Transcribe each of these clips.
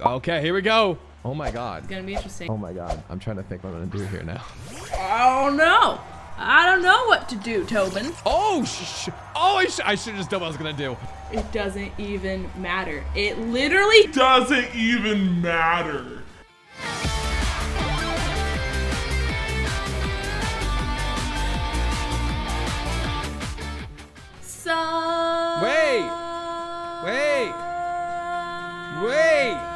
Okay, here we go. Oh my god. It's gonna be interesting. Oh my god. I'm trying to think what I'm gonna do here now. I don't know. I don't know what to do, Tobin. Oh, sh oh, I, sh I should have just done what I was gonna do. It doesn't even matter. It literally Doesn't even matter. so. Wait. Wait. Wait.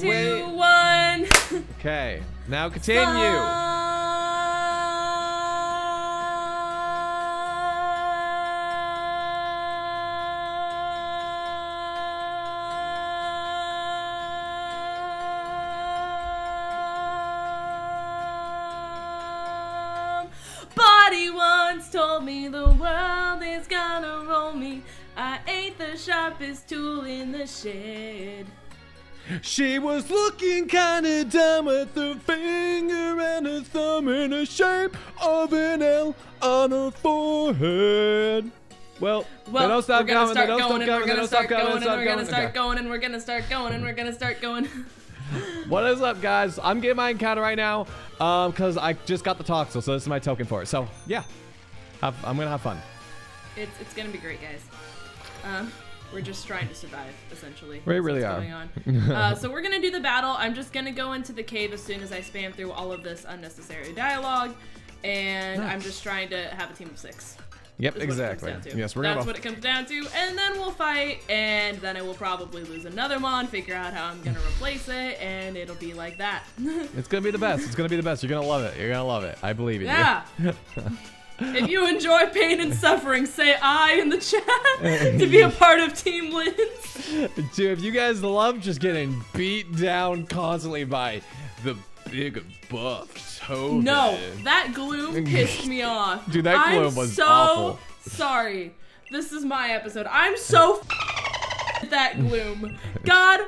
Two, Wait. one. Okay, now continue. Body once told me the world is gonna roll me. I ain't the sharpest tool in the shed. She was looking kinda dumb with her finger and her thumb in the shape of an L on her forehead. Well, Well, they don't stop we're gonna coming, they start don't going, stop we're they gonna don't stop start going, and we're gonna start going, and we're gonna start going, and we're gonna start going. What is up, guys? I'm getting my encounter right now um, because I just got the Toxel, so this is my token for it. So, yeah, have, I'm gonna have fun. It's it's gonna be great, guys. Um, we're just trying to survive, essentially. We really are. Going on. uh, so we're gonna do the battle. I'm just gonna go into the cave as soon as I spam through all of this unnecessary dialogue, and I'm just trying to have a team of six. Yep, is what it comes exactly. Yes, we're That's gonna. what it comes down to, and then we'll fight, and then I will probably lose another mon, figure out how I'm gonna replace it, and it'll be like that. It's gonna be the best. It's gonna be the best. You're gonna love it. You're gonna love it. I believe in Yeah. If you enjoy pain and suffering, say I in the chat to be a part of Team Lindz. Dude, if you guys love just getting beat down constantly by the big buff Tobin. No, that gloom pissed me off. Dude, that I'm gloom was so awful. Sorry. This is my episode. I'm so with that gloom. God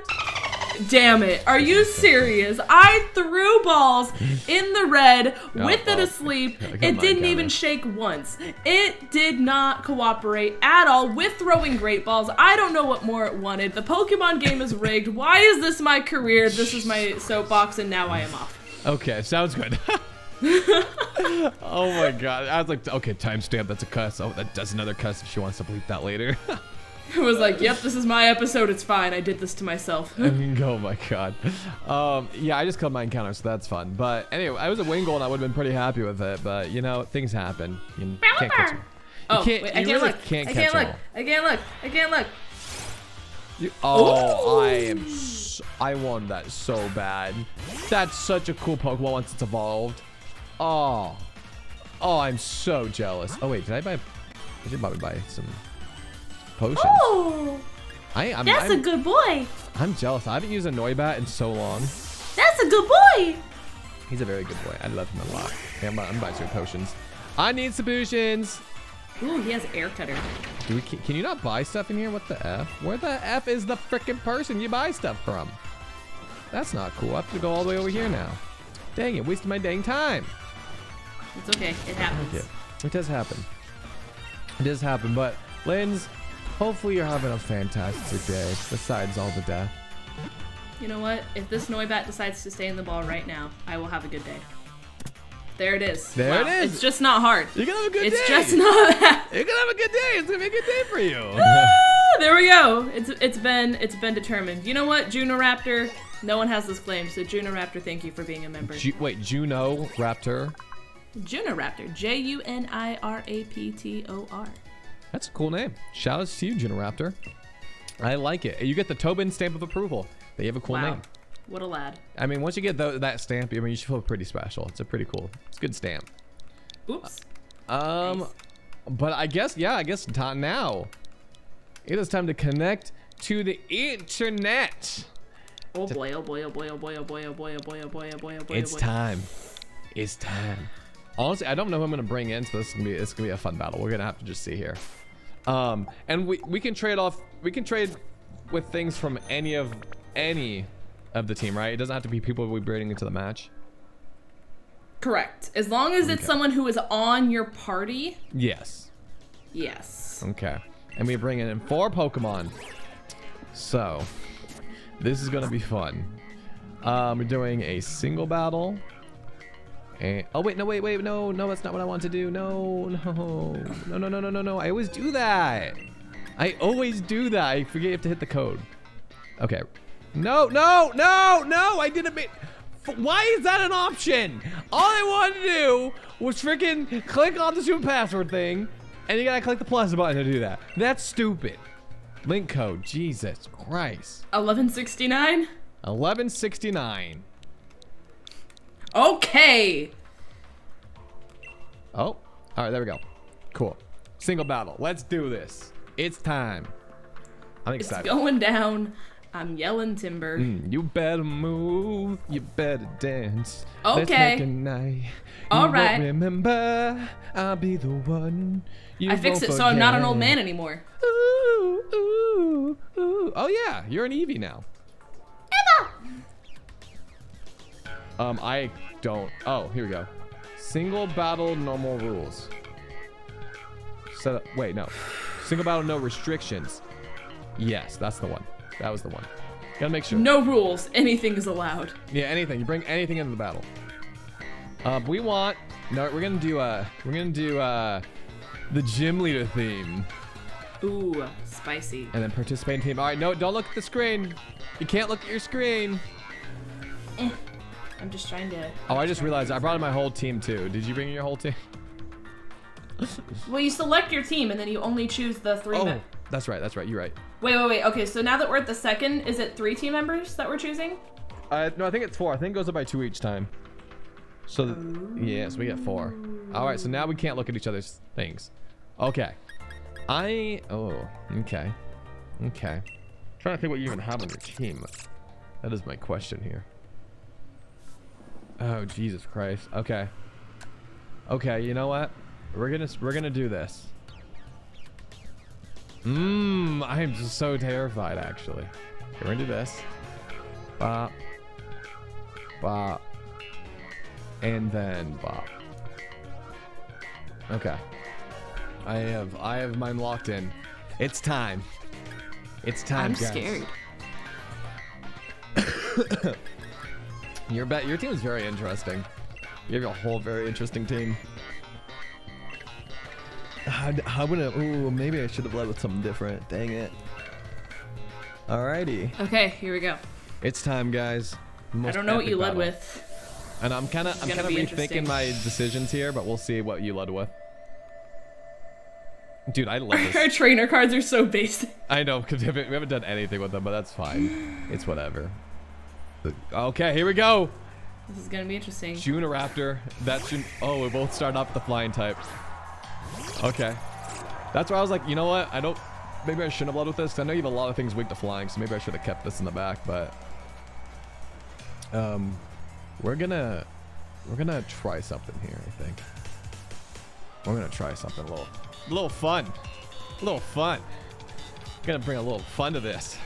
damn it. Are you serious? I threw balls in the red with it asleep. It didn't even shake once. It did not cooperate at all with throwing great balls. I don't know what more it wanted. The Pokemon game is rigged. Why is this my career? This is my soapbox, and now I am off. Okay, sounds good. oh my god. I was like, okay, timestamp, that's a cuss. Oh, that, that's another cuss if she wants to bleep that later. It was like, yep, this is my episode. It's fine. I did this to myself. oh my god. Um, yeah, I just killed my encounter, so that's fun. But anyway, I was a Wingull and I would have been pretty happy with it. But you know, things happen. You can't catch 'em. oh, can't- wait, I can't really look. can't I can't 'em look. all. I can't look. I can't look. You- oh, I am. s I want that so bad. That's such a cool Pokemon once it's evolved. Oh. Oh, I'm so jealous. Oh wait, did I buy? I should probably buy some potions. Oh, I, I'm, that's I'm, a good boy. I'm jealous. I haven't used a Noibat in so long. That's a good boy. He's a very good boy. I love him a lot. I'm, I'm buying some potions. I need some potions. Ooh, he has air cutter. Do we, can, you not buy stuff in here? What the F? Where the F is the freaking person you buy stuff from? That's not cool. I have to go all the way over here now. Dang it, wasting my dang time. It's okay. It happens. Yeah, it does happen. It does happen, but Lens, hopefully you're having a fantastic day besides all the death. You know what? If this Noibat decides to stay in the ball right now, I will have a good day. There it is. There Wow, it is. It's just not hard. You're gonna have a good It's day. It's just not that. You're gonna have a good day. It's gonna be a good day for you. Ah, there we go. It's it's been it's been determined. You know what, Juniraptor? No one has this claim, so Juniraptor, thank you for being a member. Ju- wait, Juno Raptor. Juniraptor. J U N I R A P T O R. That's a cool name. Shout out to you, Juno Raptor. I like it. You get the Tobin stamp of approval. They have a cool Wow. name. What a lad. I mean, once you get tho- that stamp, I mean, you should feel pretty special. It's a pretty cool. It's a good stamp. Oops. Um, Nice. but I guess yeah, I guess now it is time to connect to the internet. Oh boy, oh boy, oh boy, oh boy, oh boy, oh boy, oh boy, oh boy, oh boy, oh boy. It's oh boy. time. It's time. Honestly, I don't know who I'm gonna bring in, so this is gonna be it's gonna be a fun battle. We're gonna have to just see here. Um, and we we can trade off. We can trade with things from any of any of the team, right? It doesn't have to be people we're bringing into the match. Correct. As long as it's someone who is on your party, Yes. yes. Okay. And we bring in four Pokemon. So, This is gonna be fun. Um, we're doing a single battle. And oh wait, no, wait, wait, no, no, that's not what I want to do. No, no, no, no, no, no, no, no. I always do that. I always do that. I forget you have to hit the code. Okay. No, no, no, no. I didn't make. Why is that an option? All I wanted to do was freaking click on the super password thing, and you gotta click the plus button to do that. That's stupid. Link code. Jesus Christ. 1169? 1169. Okay. Oh, all right, there we go. Cool. Single battle. Let's do this. It's time. I'm excited. It's going down. I'm yelling timber. Mm, you better move. You better dance. Let's Okay. make a night. All you right. Remember, I'll be the one. You I fixed it won't so I'm not an old man anymore. Ooh, ooh, ooh. Oh yeah, you're an Eevee now. Um, I don't. Oh, here we go. Single battle, normal rules. Set up. Wait, no. Single battle, no restrictions. Yes, that's the one. That was the one. Gotta make sure. No rules. Anything is allowed. Yeah, anything. You bring anything into the battle. Um, we want. No, we're gonna do. Uh, we're gonna do. Uh, the gym leader theme, Ooh, spicy. and then participating team. All right, no, don't look at the screen. You can't look at your screen. Eh. I'm just trying to. Oh, I just realized I brought in my whole team too. Did you bring in your whole team? Well, you select your team and then you only choose the three. Oh, that's right. That's right. You're right. wait, wait, wait. Okay, so now that we're at the second, is it three team members that we're choosing? Uh, no, I think it's four. I think it goes up by two each time. So, th- yeah, so we get four. All right, so now we can't look at each other's things. Okay. I, oh, okay. Okay. trying to think what you even have on your team. That is my question here. Oh, Jesus Christ. Okay. Okay, you know what? We're gonna, we're gonna do this. Mmm, I am just so terrified, actually. Okay, we're gonna do this. Bop. Bop. And then bop. Okay. I have I have mine locked in. It's time. It's time, I'm guys. scared. Your bet your team is very interesting. You have a whole very interesting team. How, how gonna ooh maybe I should have led with something different. Dang it. Alrighty. Okay, here we go. It's time, guys. I don't know what epic you led with. And I'm kind of I'm kind of rethinking my decisions here, but we'll see what you led with. Dude, I love Our this. trainer cards are so basic. I know because we haven't done anything with them, but that's fine. It's whatever. Okay, here we go. This is gonna be interesting. Juniraptor. That should. Oh, we both start off with the flying type. Okay. That's why I was like, you know what? I don't. Maybe I shouldn't have led with this. I know you have a lot of things weak to flying, so maybe I should have kept this in the back. But um, we're gonna we're gonna try something here. I think we're gonna try something a little, a little fun, a little fun. Gonna bring a little fun to this.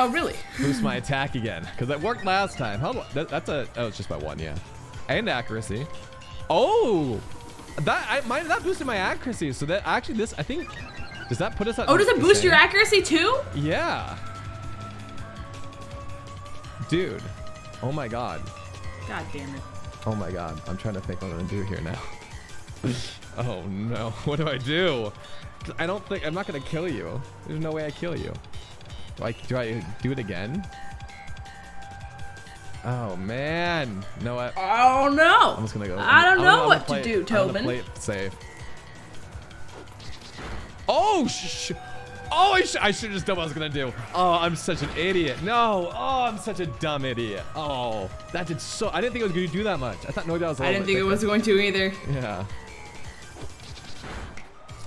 Oh, really? Boost my attack again because that worked last time. How? That, that's a. Oh, it's just by one, yeah. And accuracy. Oh, that I mine that boosted my accuracy. So that actually this I think does that put us at? Oh, does it boost your accuracy too? Yeah. Dude. Oh my god. God damn it. Oh my god. I'm trying to think what I'm gonna do here now. oh no. What do I do? I don't think I'm not gonna kill you. There's no way I kill you. Do I do I do it again? Oh man. No what? Oh no. I'm just gonna go. I don't I'm- know I'm what play to it- do, I'm Tobin. play it safe. Oh sh! Oh, I, sh- I should have just done what I was gonna do. Oh, I'm such an idiot. No. Oh, I'm such a dumb idiot. Oh, that did so. I didn't think it was gonna do that much. I thought no, that was. a I didn't think it was going to either. Yeah.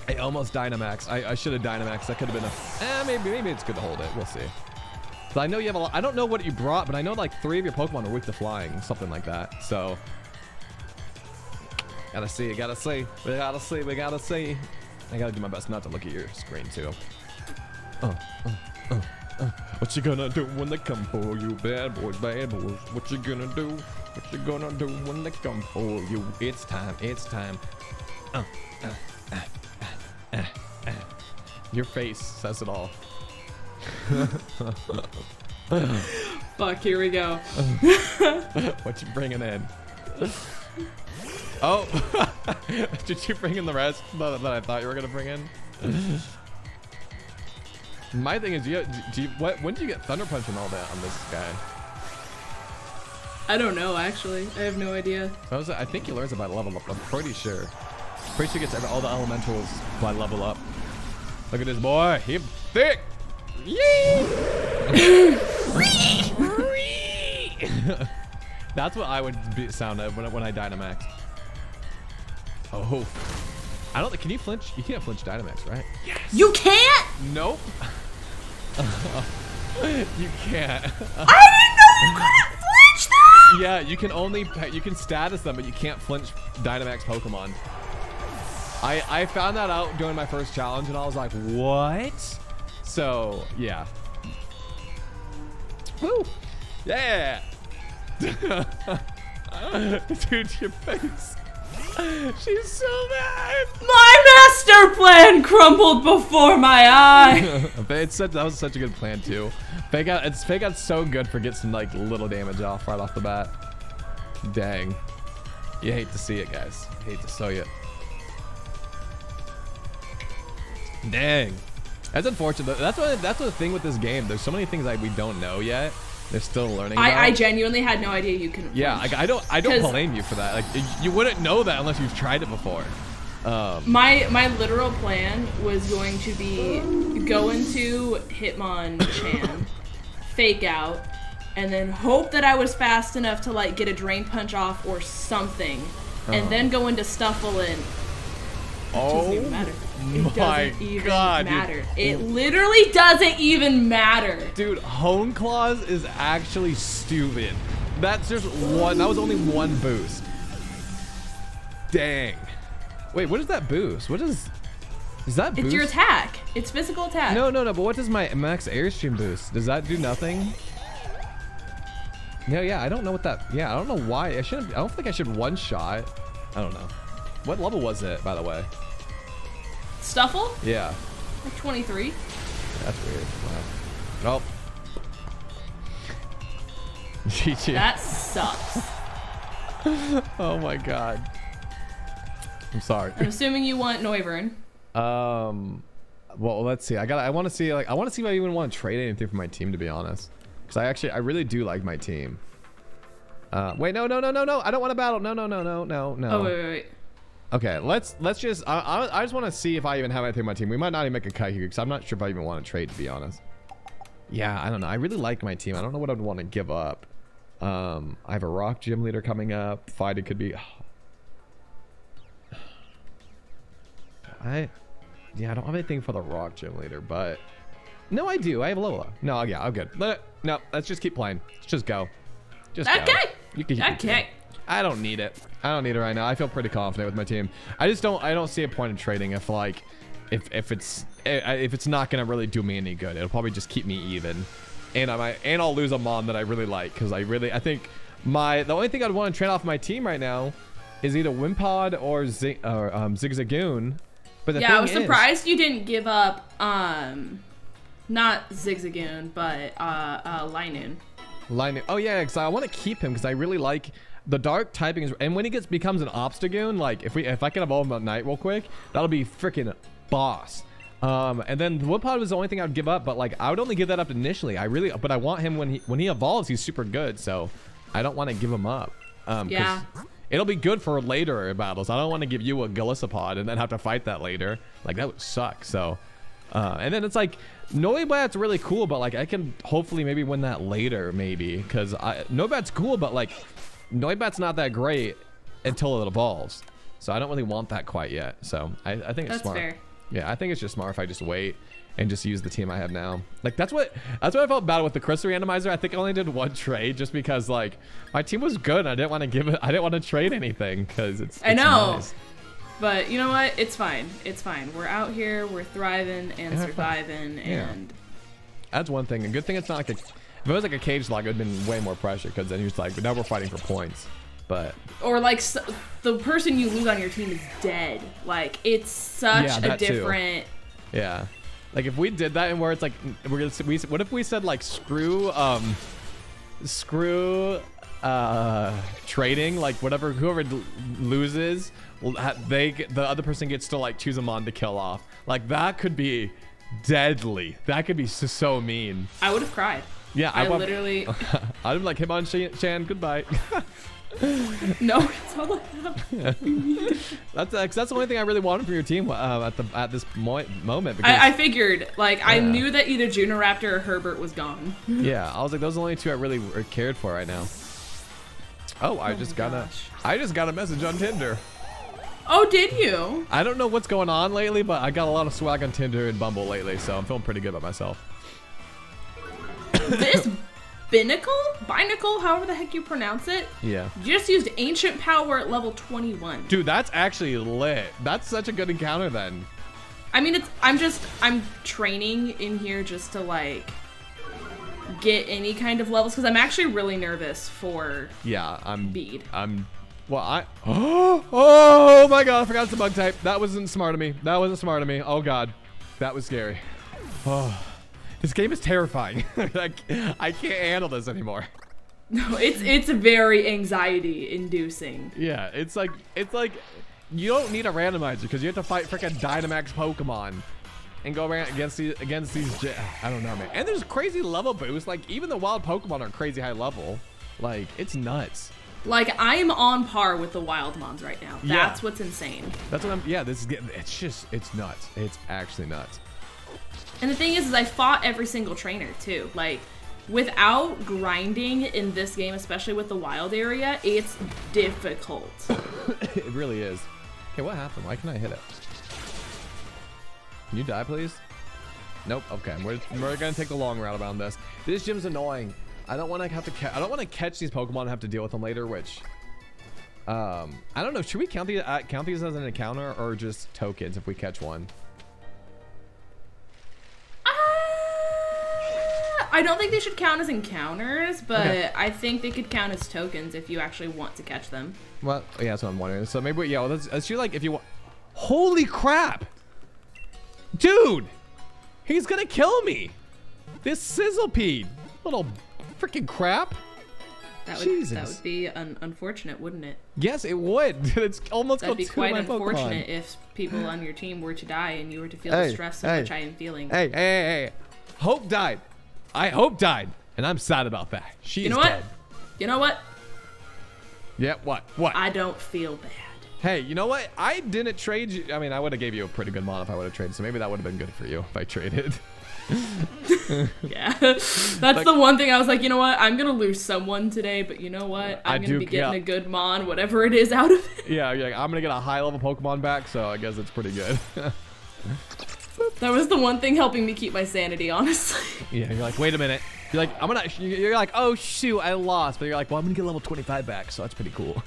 I almost Dynamax. I, I should have Dynamax. That could have been a. Eh, maybe maybe it's good to hold it. We'll see. But I know you have a lot. I don't know what you brought, but I know like three of your Pokemon are weak to flying, something like that. So. Gotta see. Gotta see. We gotta see. We gotta see. I gotta do my best not to look at your screen too. Uh, uh, uh, uh. What you gonna do when they come for you, bad boys, bad boys? What you gonna do? What you gonna do when they come for you? It's time. It's time. Uh, uh, uh, uh, uh. Your face says it all. Fuck, here we go. what you bringing in? Oh, did you bring in the rest that, I thought you were gonna bring in? My thing is, do you, do you, what, when did you get Thunder Punch and all that on this guy? I don't know, actually. I have no idea. So I, was, I think he learns about level up. I'm pretty sure. Pretty sure gets all the elementals by level up. Look at this boy. He thick. Yee! That's what I would be, sound of when, I- when I Dynamax. Oh. I don't. Think can you flinch? You can't flinch Dynamax, right? Yes. You can't? Nope. you can't. I didn't know you couldn't flinch that! Yeah, you can only you can status them, but you can't flinch Dynamax Pokemon. I I found that out during my first challenge, and I was like, what? So yeah. Woo! Yeah. Dude, your face. She's so mad. My master plan crumbled before my eye. It's such, that was such a good plan too. Fake out, it's fake out so good for getting some like little damage off right off the bat. Dang. You hate to see it, guys. You hate to show you. Dang. That's unfortunate. That's what that's the thing with this game. There's so many things that we don't know yet. They're still learning. I, I genuinely had no idea you can. yeah, like I don't I don't blame you for that. Like you wouldn't know that unless you've tried it before. Um, My my literal plan was going to be go into Hitmonchan, fake out, and then hope that I was fast enough to like get a drain punch off or something, Uh-huh. and then go into Stufful and oh doesn't even matter. It my doesn't even God, dude. matter. It literally doesn't even matter. Dude, Hone Claws is actually stupid. That's just one. That was only one boost. Dang. Wait, what is that boost? What is? Is that boost? It's your attack. It's physical attack. No, no, no. But what does my max airstream boost? Does that do nothing? No, yeah, I don't know what that. Yeah, I don't know why. I shouldn't. I don't think I should one shot. I don't know. What level was it, by the way? Stufful? Yeah, Like 23. that's weird. Wow. Well. GG. That sucks. Oh my god. I'm sorry. I'm assuming you want Noivern. Um, well, let's see. I got. I want to see. Like, I want to see if I even want to trade anything for my team. To be honest, because I actually, I really do like my team. Uh, wait, no, no, no, no, no. I don't want to battle. No, no, no, no, no, no. Oh, wait, wait, wait. Okay, let's let's just. I, I, I just want to see if I even have anything in my team. We might not even make a cut here because I'm not sure if I even want to trade. To be honest. Yeah, I don't know. I really like my team. I don't know what I'd want to give up. Um, I have a rock gym leader coming up. Fighting could be. I, yeah, I don't have anything for the rock gym leader, but no, I do. I have Lola. No, yeah, I'm good. Let, no, let's just keep playing. Let's just go. Just go. Okay. You can. Okay. I don't need it. I don't need it right now. I feel pretty confident with my team. I just don't. I don't see a point in trading if like, if if it's if it's not gonna really do me any good. It'll probably just keep me even, and I might and I'll lose a mon that I really like because I really I think my the only thing I'd want to trade off my team right now is either Wimpod or Zig or um, Zigzagoon. But the Yeah, I was is- surprised you didn't give up, um, not Zigzagoon, but, uh, uh, Linoone. Line. Oh yeah, because I want to keep him because I really like the dark typing. Is, and when he gets becomes an obstagoon, like if we if I can evolve him at night real quick, that'll be freaking boss. Um, and then the Wimpod was the only thing I would give up, but like I would only give that up initially. I really, but I want him when he when he evolves, he's super good. So I don't want to give him up. Um, Yeah. It'll be good for later battles. I don't want to give you a Golisopod and then have to fight that later. Like that would suck. So, uh, and then it's like Noibat's really cool, but like I can hopefully maybe win that later, maybe because I Noibat's cool, but like Noibat's not that great until it evolves. So I don't really want that quite yet. So I, I think it's That's smart. fair. Yeah, I think it's just smart if I just wait and just use the team I have now. Like that's what that's what I felt bad with the Crystal Randomizer. I think I only did one trade just because like my team was good. And I didn't want to give it. I didn't want to trade anything because it's, I know. nice. But you know what? It's fine. It's fine. We're out here, we're thriving and Yeah, surviving, Yeah. and That's one thing. A good thing it's not like a. If it was like a cage log, it would have been way more pressure because then he was like, but now we're fighting for points. But or like s the person you lose on your team is dead. Like it's such Yeah, a that too. different. yeah, Like if we did that and where it's like we're gonna we what if we said like screw um screw uh trading like whatever whoever loses they the other person gets to like choose a mon to kill off. Like that could be deadly. That could be so, so mean. I would have cried. Yeah, I, want- literally I'm like, hey, on, Shan, Shan goodbye. no. It's all I have. that's uh, that's the only thing I really wanted from your team uh, at the at this mo- moment. Because, I, I figured, like, I knew that either Juniraptor or Herbert was gone. yeah, I was like, those are the only two I really cared for right now. Oh, I Oh just got a, gosh. I just got a message on Tinder. Oh, did you? I don't know what's going on lately, but I got a lot of swag on Tinder and Bumble lately, so I'm feeling pretty good about myself. This Binacle? Binacle, however the heck you pronounce it, Yeah. You just used Ancient Power at level 21. Dude, that's actually lit. That's such a good encounter then. I mean, it's. I'm just. I'm training in here just to, like, get any kind of levels because I'm actually really nervous for. Yeah, I'm. Bead. I'm. Well, I. Oh, oh my god! I forgot it's a bug type. That wasn't smart of me. That wasn't smart of me. Oh god, that was scary. Oh, this game is terrifying. like, I can't handle this anymore. No, it's it's very anxiety inducing. Yeah, it's like it's like you don't need a randomizer because you have to fight freaking Dynamax Pokemon and go around against these against these. I don't know, man. And there's crazy level boosts. Like even the wild Pokemon are crazy high level. Like it's nuts. Like I'm on par with the wild mons right now. Yeah. That's what's insane. That's what I'm. Yeah, this is getting. It's just. It's nuts. It's actually nuts. And the thing is, is I fought every single trainer too. Like, without grinding in this game, especially with the wild area, it's difficult. it really is. Okay, what happened? Why can I hit it? Can you die, please? Nope. Okay, we're, we're gonna take the long route around this. This gym's annoying. I don't want to have to. I don't want to catch these Pokemon and have to deal with them later. Which, um, I don't know. Should we count these uh, count these as an encounter or just tokens if we catch one? I don't think they should count as encounters, but Okay. I think they could count as tokens if you actually want to catch them. Well, yeah, that's what I'm wondering. So maybe, yeah, well, let's, let's do like if you want. Holy crap, dude! He's gonna kill me. This Sizzlipede, little freaking crap. That would that would be un- unfortunate, wouldn't it? Yes, it would. it's almost That'd be of quite unfortunate Pokemon. if people on your team were to die and you were to feel Hey, the stress hey, much I am feeling. Hey, hey, hey, hey! Hope died. I Hope died, and I'm sad about that. She's you know what? dead. You know what? Yeah, what? What? I don't feel bad. hey, you know what? I didn't trade you. I mean, I would have gave you a pretty good mod if I would have traded. So maybe that would have been good for you if I traded. Yeah. That's the one thing I was like, you know what? I'm going to lose someone today, but you know what? I I'm do- to be getting yeah. a good mon, whatever it is out of it. yeah, you're I'm gonna get a high level Pokemon back, so I guess it's pretty good. That was the one thing helping me keep my sanity, honestly. yeah, you're like, wait a minute. You're like, I'm gonna. You're like, oh shoot, I lost. But you're like, well, I'm gonna get level 25 back, so that's pretty cool.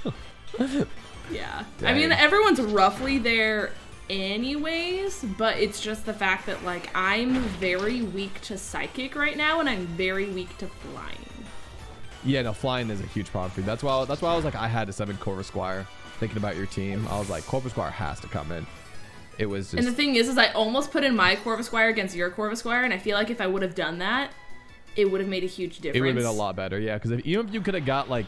Yeah. I mean, everyone's roughly there anyways, but it's just the fact that, like, I'm very weak to psychic right now, and I'm very weak to flying. yeah, no, flying is a huge problem for you. That's why. That's why I was like, I had to summon Corvisquire. Thinking about your team, I was like, Corvisquire has to come in. It was And the thing is, is I almost put in my Corvisquire against your Corvisquire, and I feel like if I would have done that, it would have made a huge difference. It would have been a lot better, yeah. Because if even if you could have got like,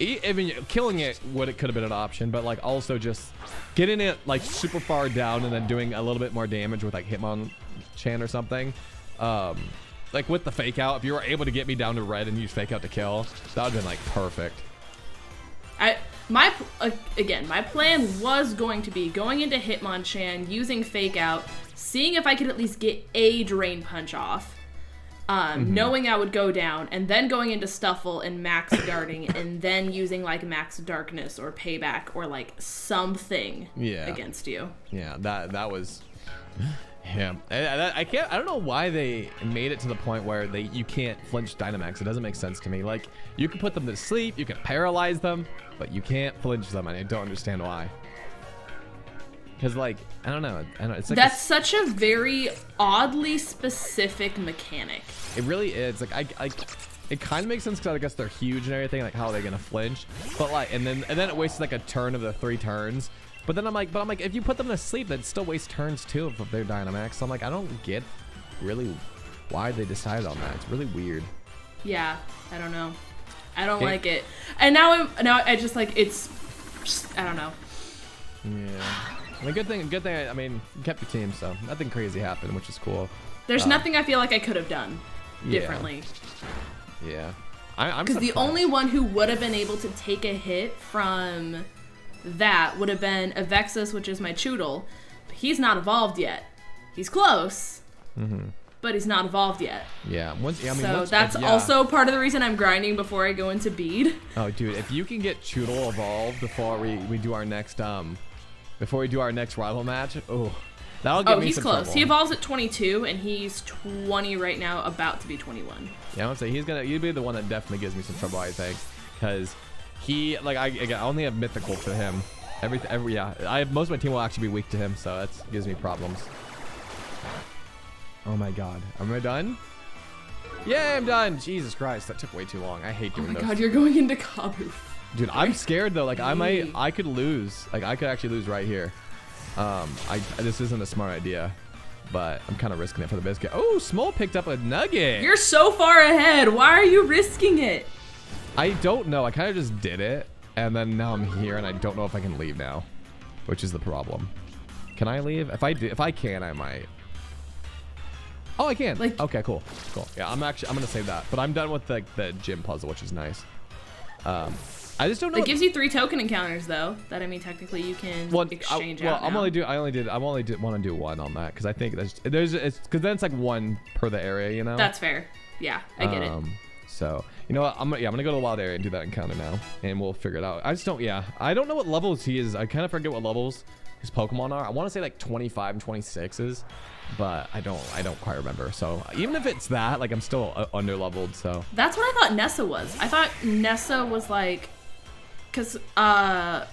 I mean, killing it would it could have been an option, but like also just getting it like super far down and then doing a little bit more damage with like Hitmon Chan or something. Um, like with the fake out, if you were able to get me down to red and use fake out to kill, that would have been like perfect. I my uh, again, my plan was going to be going into Hitmonchan, using Fake Out, seeing if I could at least get a Drain Punch off, um, Mm-hmm. knowing I would go down, and then going into Stufful and Max Darting, and then using like Max Darkness or Payback or like something Yeah. against you. Yeah, that that was. Yeah, I, I, I can't. I don't know why they made it to the point where they you can't flinch Dynamax. It doesn't make sense to me. Like you can put them to sleep, you can paralyze them, but you can't flinch them, and I don't understand why. Because like I don't know, I don't. It's like a That's such a very oddly specific mechanic. It really is. Like I, I it kind of makes sense because I guess they're huge and everything. Like how are they gonna flinch? But like, and then and then it wastes like a turn of the three turns But then I'm like, but I'm like, if you put them to sleep, that still waste turns too if they're Dynamax. So I'm like, I don't get really why they decided on that. It's really weird. Yeah, I don't know. I don't Okay. like it. And now I'm now I just like it's just, I don't know. Yeah. I mean, good thing, good thing. I, I mean, kept your team, so nothing crazy happened, which is cool. There's Uh, nothing I feel like I could have done differently. Yeah. I, I'm Because the only one who would have been able to take a hit from that would have been Avexis, which is my Chewtle. But he's not evolved yet. He's close, but he's not evolved yet. Yeah. Once, yeah, I mean, so once, that's yeah. also part of the reason I'm grinding before I go into Bede. Oh, dude, if you can get Chewtle evolved before we, we do our next um, before we do our next rival match, oh, that'll get Oh, me he's some close. trouble. He evolves at 22, and he's 20 right now, about to be 21. Yeah, I would say he's gonna. He'd be the one that definitely gives me some trouble. I think, because he like I again, I only have mythical for him. Every every yeah, I have most of my team will actually be weak to him, so that gives me problems. Oh my god, am I done? Yeah, I'm done. Jesus Christ, that took way too long. I hate doing Oh doing my those. god, you're going into Kabu. Dude, I'm scared though. Like I might, I could lose. Like I could actually lose right here. Um, I this isn't a smart idea, but I'm kind of risking it for the biscuit. Oh, Small picked up a nugget. You're so far ahead. Why are you risking it? I don't know. I kind of just did it, and then now I'm here, and I don't know if I can leave now, which is the problem. Can I leave? If I do, if I can, I might. Oh, I can. Like- okay, cool, cool. Yeah, I'm actually I'm gonna save that, but I'm done with the the gym puzzle, which is nice. Um, I just don't know. It gives you three token encounters, though. That I mean, technically, you can well, exchange I, well, out. I'm now. only do. I only did. I'm only want to do one on that because I think there's there's it's because then it's like one per the area, you know. That's fair. Yeah, I get it. Um, So you know what? I'm gonna yeah I'm gonna go to the wild area and do that encounter now, and we'll figure it out. I just don't yeah I don't know what levels he is. I kind of forget what levels his Pokemon are. I want to say like 25 and 26s, but I don't I don't quite remember. So even if it's that, like I'm still uh, under leveled. So That's what I thought Nessa was. I thought Nessa was like, cause uh,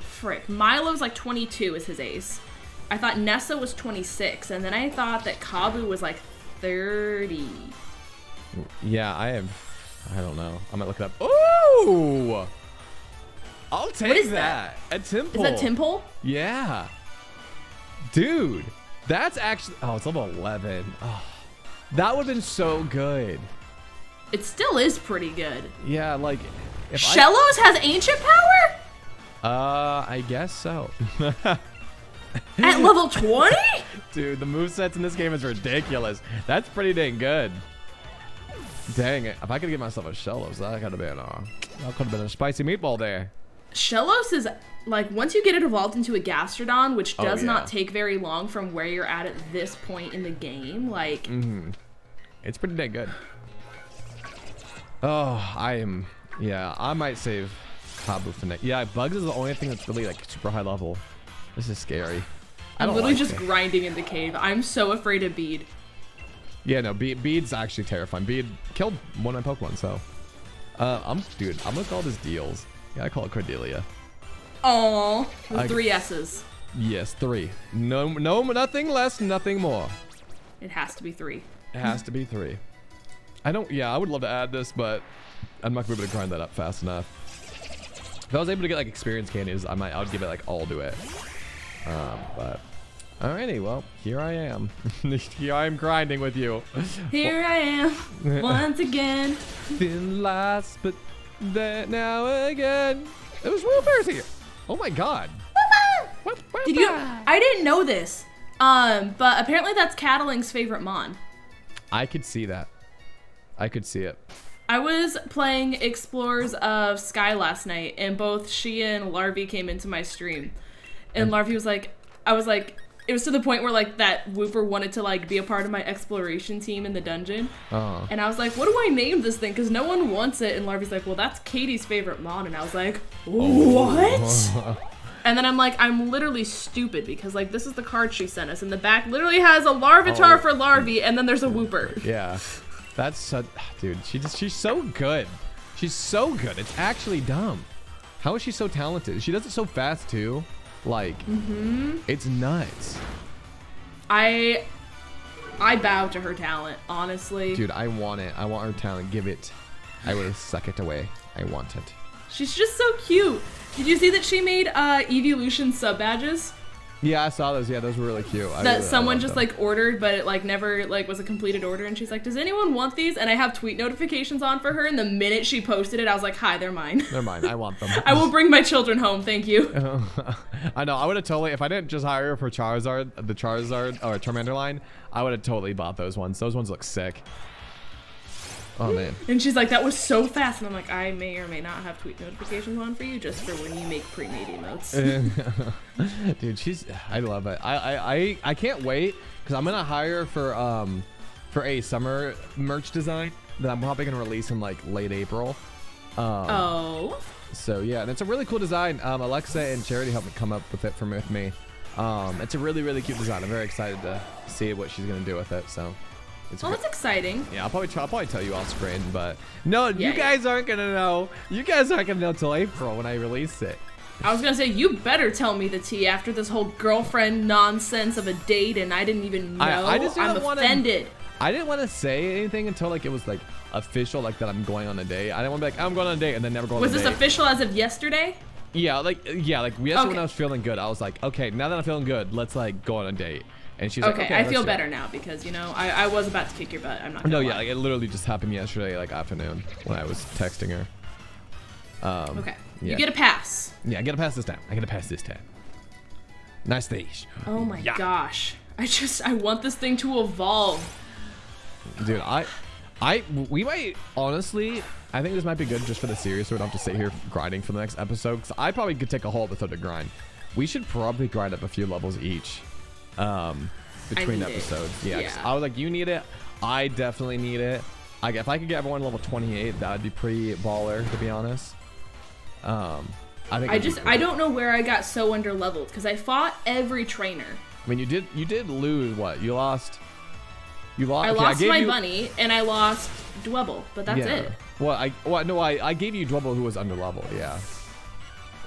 frick, Milo's like 22 is his ace. I thought Nessa was 26, and then I thought that Kabu was like 30. yeah I have I don't know. I'm gonna look it up. Ooh, I'll take is that. that? A temple. Is that temple? Yeah. Dude, that's actually oh it's level 11. Oh, that would have been so good. It still is pretty good. Yeah, like if I- Shellos has ancient power Uh, I guess so. at level 20. Dude, the movesets in this game is ridiculous. That's pretty dang good. Dang it. If I could get myself a Shellos, that could have been, uh, that could have been a spicy meatball there. Shellos is like once you get it evolved into a Gastrodon, which Oh, does yeah. not take very long from where you're at at this point in the game. Like Mm-hmm. It's pretty dang good. Oh, I am, yeah, I might save Kabu for next. Yeah, Bugs is the only thing that's really, like, super high level. This is scary. I'm literally like just it. grinding in the cave. I'm so afraid of Bede. Yeah, no, Be- Bede's actually terrifying. Bede killed one of my Pokemon, so. Uh, I'm, dude, I'm gonna call this Deals. Yeah, I call it Cordelia. I- three S's. Yes, three. No, no, nothing less, nothing more. It has to be three. It has to be three. I don't, yeah, I would love to add this, but I'm not gonna be able to grind that up fast enough. If I was able to get like experience candies, I might, I would give it like all to it. Um, but. Alrighty, well, here I am. here I am grinding with you. Here I am, once again. Been last, but then now again. It was Wilbur's here. Oh my god. Did you? I didn't know this. Um, but apparently that's Cataling's favorite Mon. I could see that. I could see it. I was playing Explorers of Sky last night, and both she and Larvy came into my stream. And Larvy was like, I was like, it was to the point where like that Wooper wanted to like be a part of my exploration team in the dungeon. Oh. And I was like, what do I name this thing? Because no one wants it. And Larvy's like, well, that's Katie's favorite Mon. And I was like, what? and then I'm like, I'm literally stupid because like this is the card she sent us. And the back literally has a Larvitar Oh. for Larvy, and then there's a Wooper Yeah. That's so, dude. She just she's so good. She's so good. It's actually dumb. How is she so talented? She does it so fast too. Like, it's nuts, I I bow to her talent, honestly. dude. I want it. I want her talent. Give it. I will suck it away. I want it. She's just so cute. Did you see that she made uh, Evolution sub badges Yeah, I saw those. Yeah, those were really cute. I that really- someone just them. like ordered, but it like never like was a completed order? And she's like, "Does anyone want these?" And I have tweet notifications on for her. And the minute she posted it, I was like, "Hi, they're mine. They're mine. I want them. I will bring my children home. Thank you." I know. I would have totally, if I didn't just hire her for Charizard, the Charizard or Charmander line, I would have totally bought those ones. Those ones look sick. Oh man. And she's like, "That was so fast." And I'm like, "I may or may not have tweet notifications on for you, just for when you make pre-made emotes." Dude, she's. I love it. I I I, I can't wait because I'm gonna hire for um for a summer merch design that I'm probably gonna release in like late April. Um, oh, So yeah, and it's a really cool design. Um, Alexa and Charity helped me come up with it from with me. Um, it's a really really cute design. I'm very excited to see what she's gonna do with it. So it's well, that's exciting. Yeah, I'll probably try, I'll probably tell you off screen, but no, Yeah, you guys aren't gonna know. You guys aren't gonna know till April when I release it. I was gonna say you better tell me the tea after this whole girlfriend nonsense of a date, and I didn't even know. I- I just I'm didn't wanna- offended. I didn't want to say anything until like it was like official, like that I'm going on a date. I didn't want to be like I'm going on a date and then never go on a date. Was this date. official as of yesterday? Yeah, like yeah, like yesterday when I was feeling good, I was like, okay, now that I'm feeling good, let's like go on a date. And she's like, Okay, okay, I feel better now because you know I, I was about to kick your butt. I'm not. Gonna No, yeah, like, it literally just happened yesterday, like afternoon, when I was texting her. Um, okay. yeah. You get a pass. Yeah, I gotta pass this down. I gotta pass this down. Nice things. Oh my Yeah. gosh. I just I want this thing to evolve. Dude, I, I, we might honestly. I think this might be good just for the series, so we don't have to sit here grinding for the next episode. Because I probably could take a whole episode to grind. We should probably grind up a few levels each, um, between need it. episodes. Yeah. I was like, you need it. I definitely need it. I, if I could get everyone level 28, that would be pretty baller, to be honest. Um, I think. I just. I don't know where I got so under leveled because I fought every trainer. I mean, you did. You did lose what? You lost. You lost. I okay, lost gave my you- bunny and I lost Dwebble, but that's yeah. it. Well, I well no, I I gave you Dwebble who was under level. Yeah.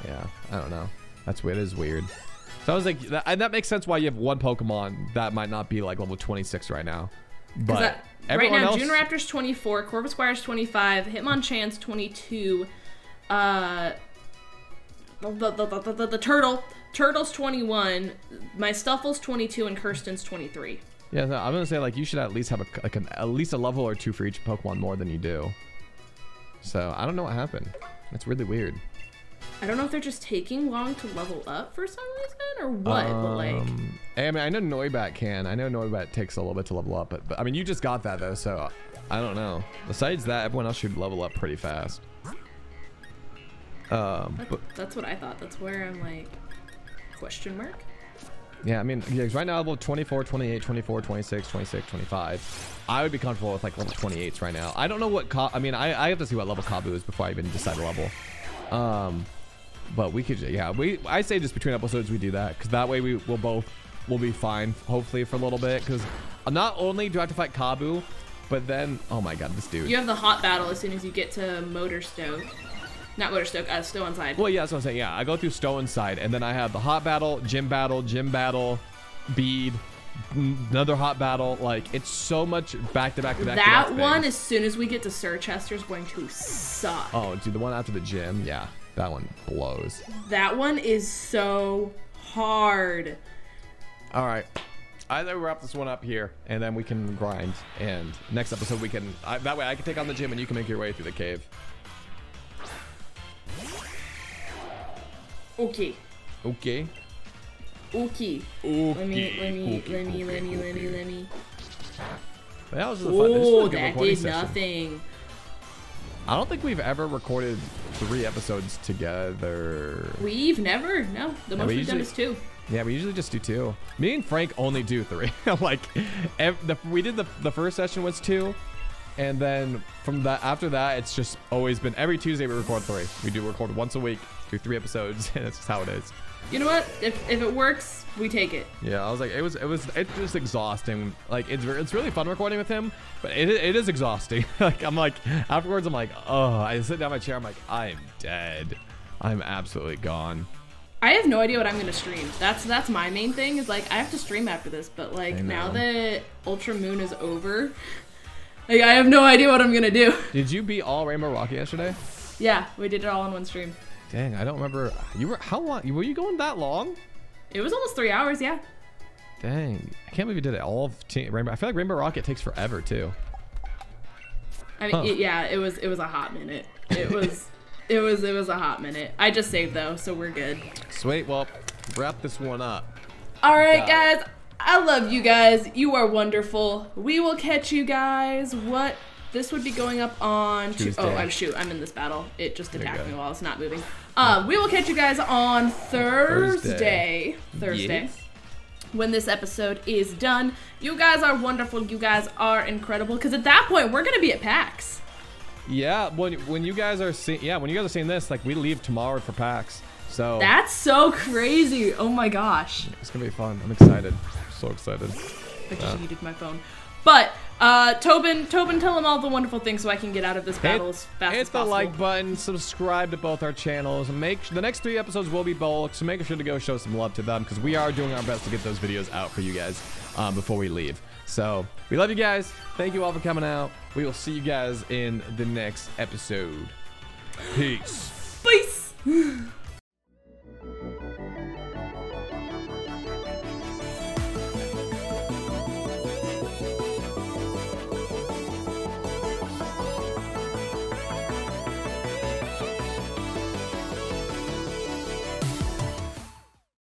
Yeah. I don't know. That's weird. It is weird. So I was like, that, and that makes sense why you have one Pokemon that might not be like level 26 right now. But that- right now, else, June Raptor's 24, Corvisquire's 25, Hitmonchan's 22, uh, the, the, the, the, the, the Turtle, Turtle's 21, my Stufful's 22, and Kirsten's 23. yeah, no, I'm gonna say like you should at least have a like an, at least a level or two for each Pokemon more than you do. So I don't know what happened. That's really weird. I don't know if they're just taking long to level up for some reason or what, but like, Um, I mean, I know Noibat can. I know Noibat takes a little bit to level up, but, but I mean, you just got that though, so I don't know. Besides that, everyone else should level up pretty fast. Um, that- but that's what I thought. That's where I'm like, question mark? yeah, I mean, yeah, right now level 24, 28, 24, 26, 26, 25. I would be comfortable with like level 28s right now. I don't know what. Ka- I mean, I, I have to see what level Kabu is before I even decide a level. Um, but we could, yeah, we. I say just between episodes we do that because that way we will both will be fine, hopefully for a little bit. Because not only do I have to fight Kabu, but then oh my god, this dude. You have the hot battle as soon as you get to Motostoke. Not Motostoke, uh, Stow Inside. Well, yeah, that's what I'm saying. Yeah, I go through Stow-on-Side, and then I have the hot battle, gym battle, gym battle, Bede, another hot battle. Like it's so much back to back to back. to That back one, things. as soon as we get to Circhester's, going to suck. Oh, dude, the one after the gym, yeah, that one blows. That one is so hard. All right. Either wrap this one up here, and then we can grind. And next episode, we can. I, that way, I can take on the gym, and you can make your way through the cave. Okay. Okay. Okay. Okay. Let me, let me, Okay, let me, okay, let me, let me, let me. That was just a fun. This Oh, that did session. nothing. I don't think we've ever recorded three episodes together. We've never, no. The most we we've done is two. Yeah, we usually just do two. Me and Frank only do three. like, ev- the, we did the the first session was two, and then from that after that, it's just always been every Tuesday we record three. We do record once a week, do three episodes, and that's just how it is. You know what? If, if it works, we take it. Yeah, I was like, it was it was it's just exhausting. Like it's it's really fun recording with him, but it it is exhausting. like I'm like afterwards, I'm like, oh, I sit down in my chair, I'm like, I'm dead. I'm absolutely gone. I have no idea what I'm gonna stream. That's that's my main thing. Is like I have to stream after this, but like now that Ultra Moon is over, Like, I have no idea what I'm gonna do. Did you beat all Rainbow Rocket yesterday? Yeah, we did it all in one stream. Dang, I don't remember. You were how long? Were you going that long? It was almost three hours, yeah. Dang, I can't believe you did it all of Team Rainbow. I feel like Rainbow Rocket takes forever too. I mean, Huh. it- yeah, it was it was a hot minute. It was it was it was a hot minute. I just saved though, so we're good. Sweet. Well, wrap this one up. All right, Got guys. I love you guys. You are wonderful. We will catch you guys. What? This would be going up on. Tuesday. oh, I'm shoot. I'm in this battle. It just attacked me while it's not moving. Um, we will catch you guys on Thursday. Thursday. Thursday. Yes. When this episode is done, you guys are wonderful. You guys are incredible. Because at that point, we're gonna be at PAX. Yeah, when when you guys are seeing yeah when you guys are seeing this, like we leave tomorrow for PAX, so That's so crazy. Oh my gosh. it's gonna be fun. I'm excited. So excited. I just muted my phone. But uh, Tobin, Tobin, tell him all the wonderful things so I can get out of this battle as fast hit as possible. Hit the like button, subscribe to both our channels, and make the next three episodes will be bulk, so make sure to go show some love to them because we are doing our best to get those videos out for you guys um, before we leave. So we love you guys. Thank you all for coming out. We will see you guys in the next episode. Peace. Peace.